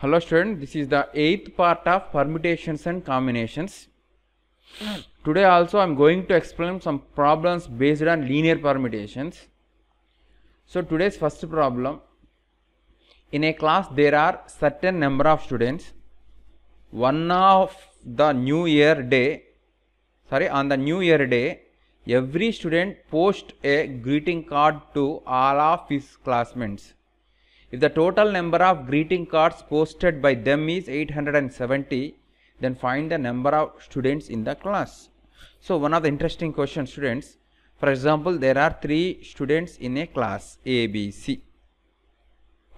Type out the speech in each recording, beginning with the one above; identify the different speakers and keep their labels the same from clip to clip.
Speaker 1: Hello student, this is the eighth part of permutations and combinations. Today also I am going to explain some problems based on linear permutations. So today's first problem, in a class there are certain number of students, one of the new year day, sorry on the new year day, every student post a greeting card to all of his classmates. If the total number of greeting cards posted by them is 870, then find the number of students in the class. So, one of the interesting questions students, for example, there are three students in a class A, B, C.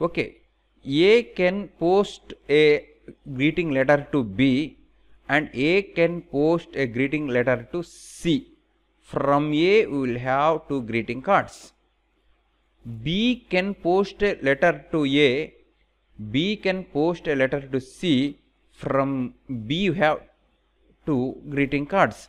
Speaker 1: Okay, A can post a greeting letter to B and A can post a greeting letter to C. From A, we will have two greeting cards. B can post a letter to A, B can post a letter to C, from B you have two greeting cards.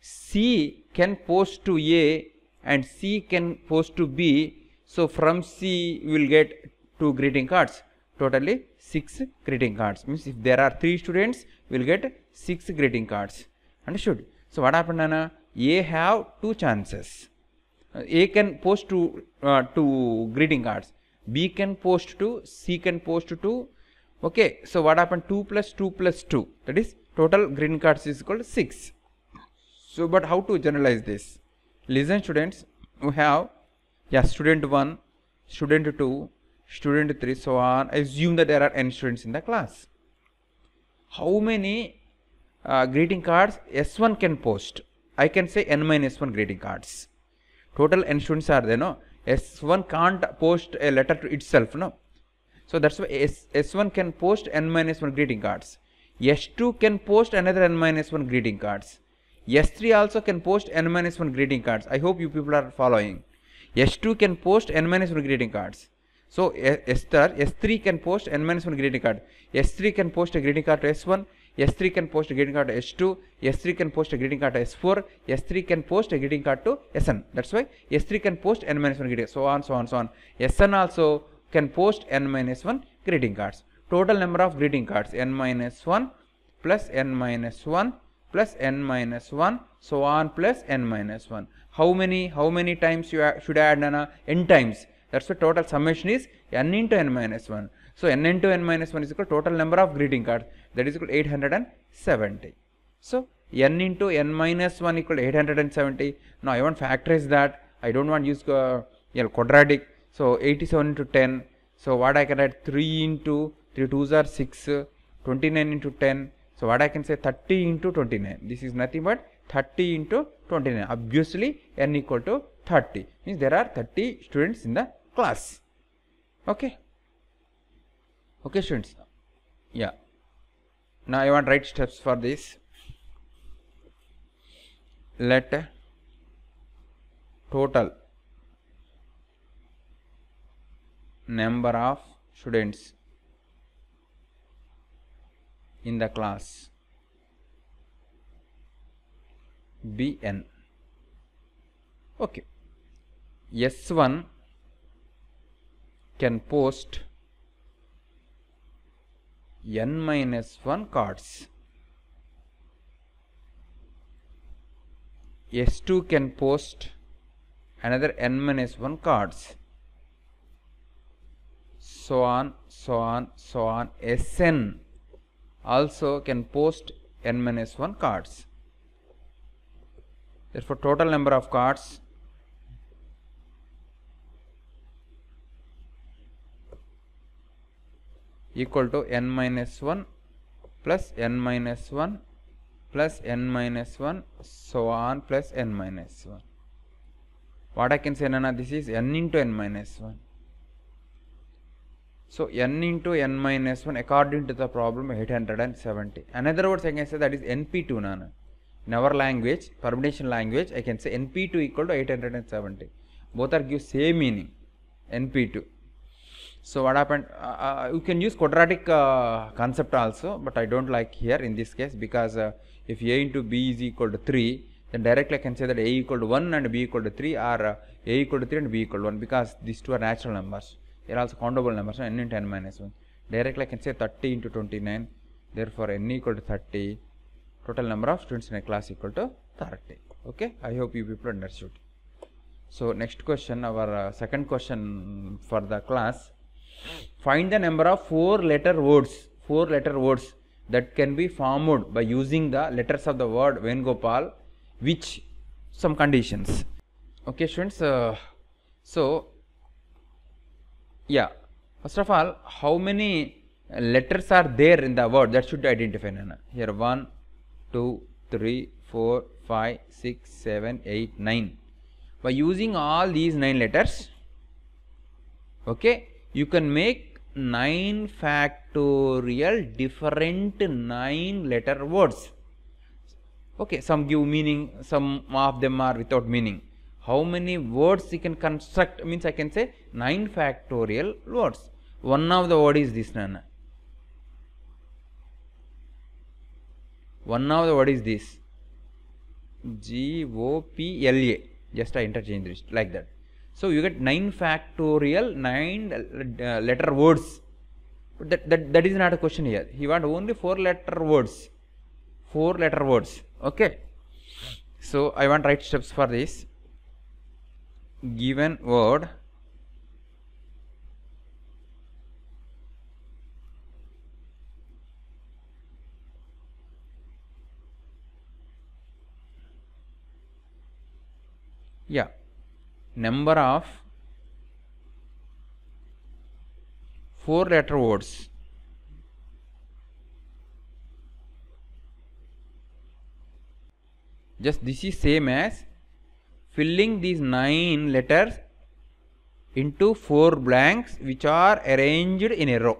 Speaker 1: C can post to A and C can post to B, so from C you will get two greeting cards, totally 6 greeting cards. Means if there are 3 students, will get 6 greeting cards. Understood? So what happened Nana? A have two chances. A can post to uh, to greeting cards. B can post to C can post to. Okay, so what happened? Two plus two plus two. That is total greeting cards is equal to six. So, but how to generalize this? Listen, students. We have yeah student one, student two, student three, so on. Assume that there are n students in the class. How many uh, greeting cards S1 can post? I can say n minus 1 greeting cards total students are there no? S1 can't post a letter to itself no? So that's why S, s1 can post n minus 1 greeting cards. S2 can post another n minus 1 greeting cards. S3 also can post n minus 1 greeting cards. I hope you people are following. S2 can post n minus 1 greeting cards. So s star s3 can post n minus 1 greeting card. S3 can post a greeting card to s1 S3 can post a greeting card to S2, S3 can post a greeting card to S4, S3 can post a greeting card to SN. That's why S3 can post n minus 1 greeting, so on, so on, so on. SN also can post n minus 1 greeting cards. Total number of greeting cards n minus 1 plus n minus 1 plus n minus 1, so on plus n minus 1. How many, how many times you should add Nana? n times. That's the total summation is n into n minus 1. So n into n minus 1 is equal to total number of greeting cards that is equal to 870. So n into n minus 1 equal to 870. Now I want factorize that. I don't want use uh, yeah, quadratic. So 87 into 10. So what I can write 3 into 3 2s are 6, 29 into 10. So what I can say 30 into 29. This is nothing but 30 into 29. Obviously n equal to 30 means there are 30 students in the class. Okay. Okay students. Yeah. Now I want write steps for this. Let total number of students in the class be n. Okay. S1 can post n minus 1 cards. S2 can post another n minus 1 cards. So on, so on, so on. Sn also can post n minus 1 cards. Therefore, total number of cards equal to n minus 1 plus n minus 1 plus n minus 1 so on plus n minus 1. What I can say Nana this is n into n minus 1. So n into n minus 1 according to the problem 870. Another words I can say that is np2 Nana. In our language, permutation language, I can say np2 equal to 870. Both are give same meaning np2. So what happened? Uh, uh, you can use quadratic uh, concept also, but I don't like here in this case because uh, if a into b is equal to 3, then directly I can say that a equal to 1 and b equal to 3 or a equal to 3 and b equal to 1 because these two are natural numbers. They are also countable numbers, n into n minus 1. directly I can say 30 into 29 therefore n equal to 30 total number of students in a class equal to 30 okay I hope you people understood so next question our uh, second question for the class find the number of four letter words four letter words that can be formed by using the letters of the word Venugopal which some conditions. Okay students uh, so yeah. First of all how many letters are there in the word? That should identify nana. Here 1 2 3 4 5 6 7 8 9 by using all these 9 letters okay you can make 9 factorial different 9 letter words. Okay some give meaning some of them are without meaning. How many words you can construct? Means i can say 9 factorial words. One of the word is this nana. One of the word is this. G o p l a. Just i interchange this like that so you get 9 factorial 9 uh, letter words. But that, that that is not a question here. He want only four letter words. Four letter words. Okay. So i want write steps for this. Given word. Yeah number of four letter words. Just this is same as filling these nine letters into four blanks which are arranged in a row.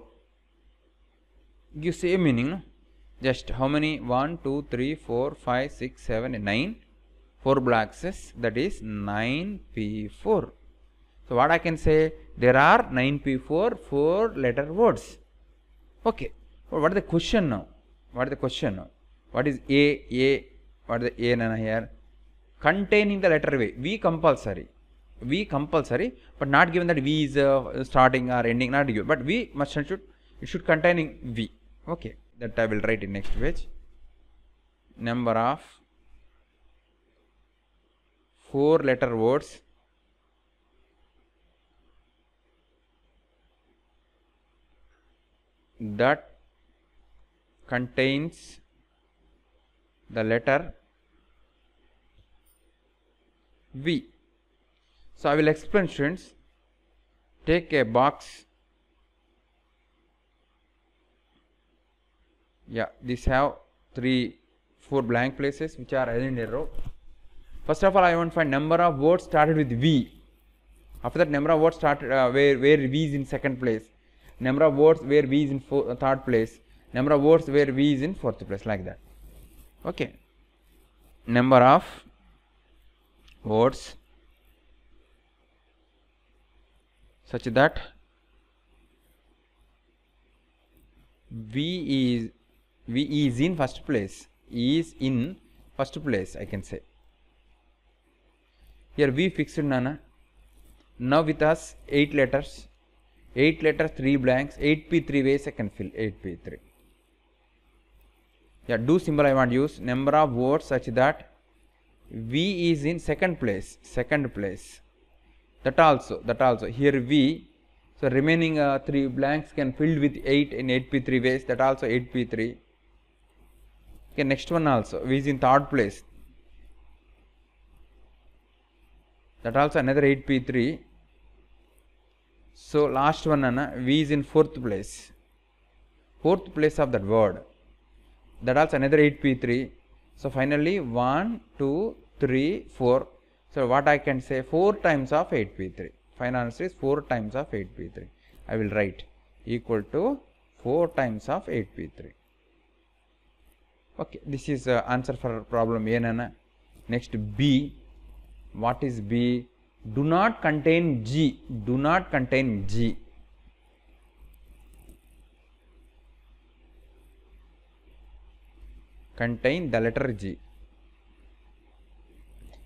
Speaker 1: Give same meaning just how many? 1 2 3 4 5 6 7 and 9 4 boxes that is 9p4 so what i can say there are 9p4 4 letter words. Okay. What is the question now? What is the question now? What is a a? What is the a nana here? Containing the letter v. V compulsory. V compulsory but not given that v is uh, starting or ending not given. But v must should it should containing v. Okay. That i will write in next page. Number of four letter words. That contains the letter V. So, I will explain students take a box. Yeah this have three four blank places which are in a row first of all i want to find number of words started with v. After that number of words started uh, where where v is in second place. Number of words where v is in uh, third place. Number of words where v is in fourth place like that. Okay. Number of words such that v is v is in first place is in first place i can say here we fixed nana. Now with us 8 letters. 8 letters 3 blanks. 8p3 ways i can fill. 8p3 yeah do symbol i want to use. Number of words such that v is in second place. Second place. That also that also. Here v so remaining uh, 3 blanks can filled with 8 in 8p3 ways. That also 8p3 okay next one also. V is in third place that also another 8p3 so last one Anna, v is in fourth place. Fourth place of that word. That also another 8p3 so finally 1 2 3 4 so what i can say 4 times of 8p3 final answer is 4 times of 8p3 i will write equal to 4 times of 8p3 okay this is uh, answer for problem a nana next b what is b? Do not contain g. Do not contain g. Contain the letter g.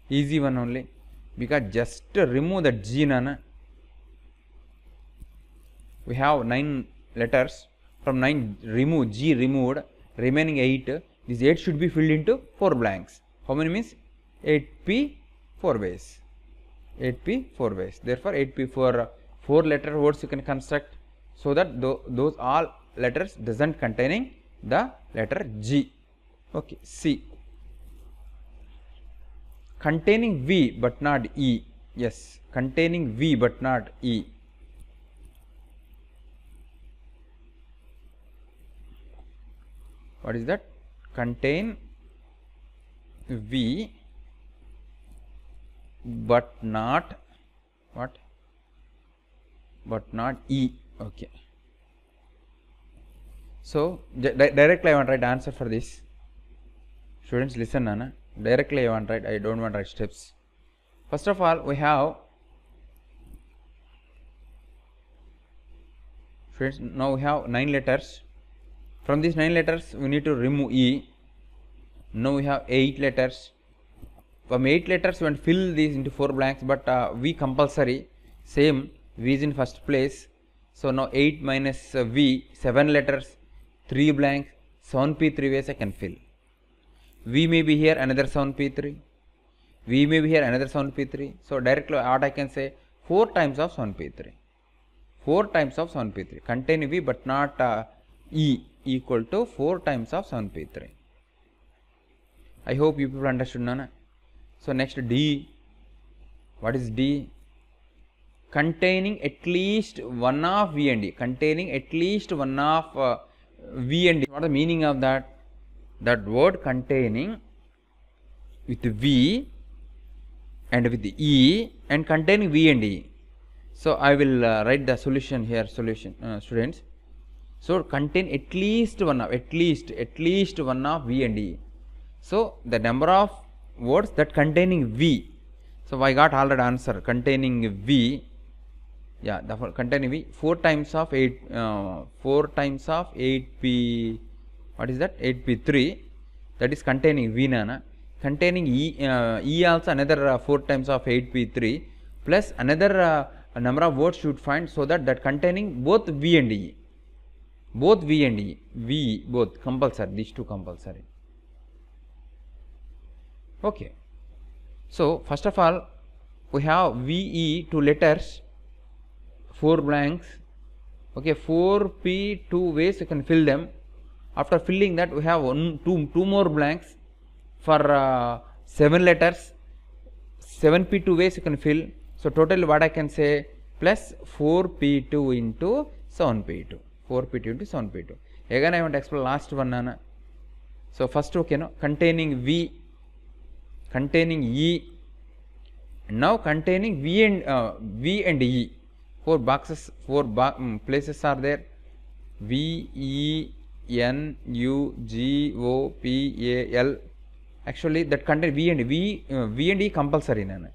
Speaker 1: Easy one only. Because just remove the g nana we have nine letters. From 9 remove G removed. Remaining 8 this 8 should be filled into 4 blanks. How many means? 8p 4 ways 8p 4 ways therefore 8p for 4 letter words you can construct so that th those all letters doesn't containing the letter G. Okay, C containing V but not E. Yes, containing V but not E. What is that? Contain V but not what? But not E. Okay. So, di directly I want to write answer for this. Students listen Nana. Directly I want to write, I don't want to write steps. First of all, we have Friends, now we have 9 letters. From these 9 letters, we need to remove E. Now we have 8 letters. From 8 letters, we want to fill these into 4 blanks, but uh, V compulsory. Same, V is in first place. So now 8 minus uh, V, 7 letters, 3 blanks, 7P 3 ways I can fill. V may be here, another 7P3. V may be here, another 7P3. So directly what I can say, 4 times of 7P3. 4 times of 7p3 contain V but not uh, E equal to 4 times of 7p3. I hope you people understood Nana. So next D, what is D? Containing at least one of V and D, containing at least one of uh, V and D. What is the meaning of that? That word containing with V and with E and containing V and E so, I will uh, write the solution here solution uh, students. So, contain at least one of at least at least one of V and E. So, the number of words that containing V. So, I got already answer. Containing V. Yeah, the containing V. 4 times of 8 uh, 4 times of 8 P what is that? 8 P 3 that is containing V nana. Containing E uh, E also another uh, 4 times of 8 P 3 plus another uh, number of words should find so that that containing both V and E, both V and E, V both. Compulsory, these two compulsory. Okay. So, first of all we have VE two letters, 4 blanks, okay, 4 P two ways you can fill them. After filling that we have one, two, two more blanks for uh, 7 letters, 7 P two ways you can fill so, total what I can say plus 4p2 into 7p2 4p2 into 7p2 again I want to explain last one. So, first okay no containing V containing E now containing V and uh, V and E four boxes four bo um, places are there V E N U G O P A L actually that contain V and V uh, V and E compulsory Nana.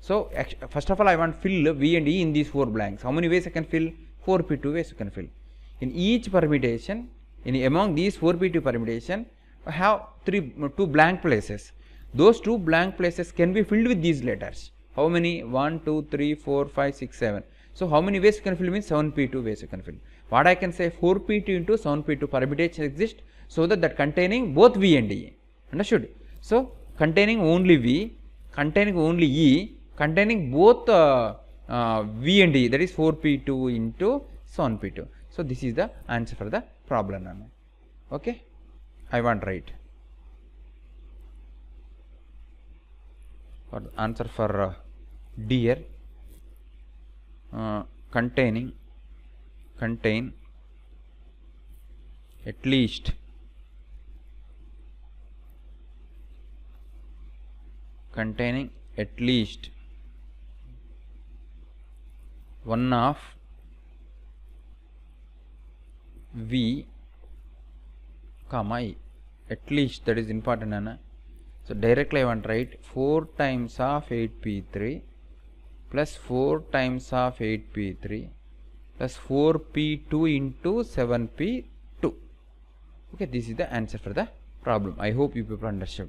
Speaker 1: So, first of all I want fill V and E in these 4 blanks. How many ways I can fill? 4 P2 ways you can fill. In each permutation, in among these 4 P2 permutation, I have 3 2 blank places. Those 2 blank places can be filled with these letters. How many? 1, 2, 3, 4, 5, 6, 7. So, how many ways you can fill means 7 P2 ways you can fill. What I can say 4 P2 into 7 P2 permutation exist so that that containing both V and E. Understood? So, containing only V, containing only E, containing both uh, uh, V and E that is 4P2 into 7P2. So, this is the answer for the problem. Okay. I want write for answer for uh, deer uh, containing contain at least containing at least one of v comma i at least that is important Anna. So, directly I want to write 4 times of 8p3 plus 4 times of 8p3 plus 4p2 into 7p2. Okay, this is the answer for the problem. I hope you people understood.